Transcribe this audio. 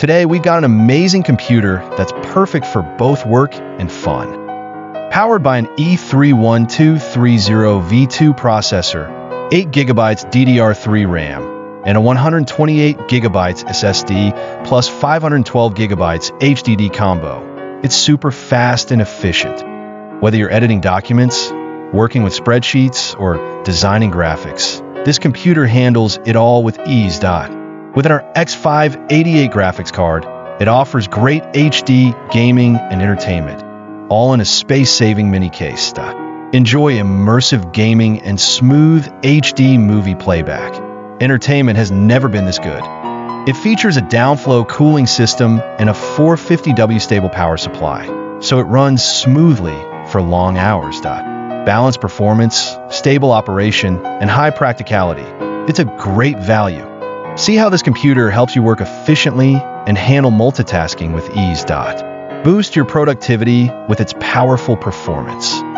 Today, we've got an amazing computer that's perfect for both work and fun. Powered by an E31230V2 processor, 8 GB DDR3 RAM, and a 128 GB SSD plus 512 GB HDD combo, it's super fast and efficient. Whether you're editing documents, working with spreadsheets, or designing graphics, this computer handles it all with ease. With our X5 88 graphics card, it offers great HD gaming and entertainment, all in a space-saving mini case. Enjoy immersive gaming and smooth HD movie playback. Entertainment has never been this good. It features a downflow cooling system and a 450W stable power supply, so it runs smoothly for long hours. Balanced performance, stable operation, and high practicality. It's a great value. See how this computer helps you work efficiently and handle multitasking with ease. Boost your productivity with its powerful performance.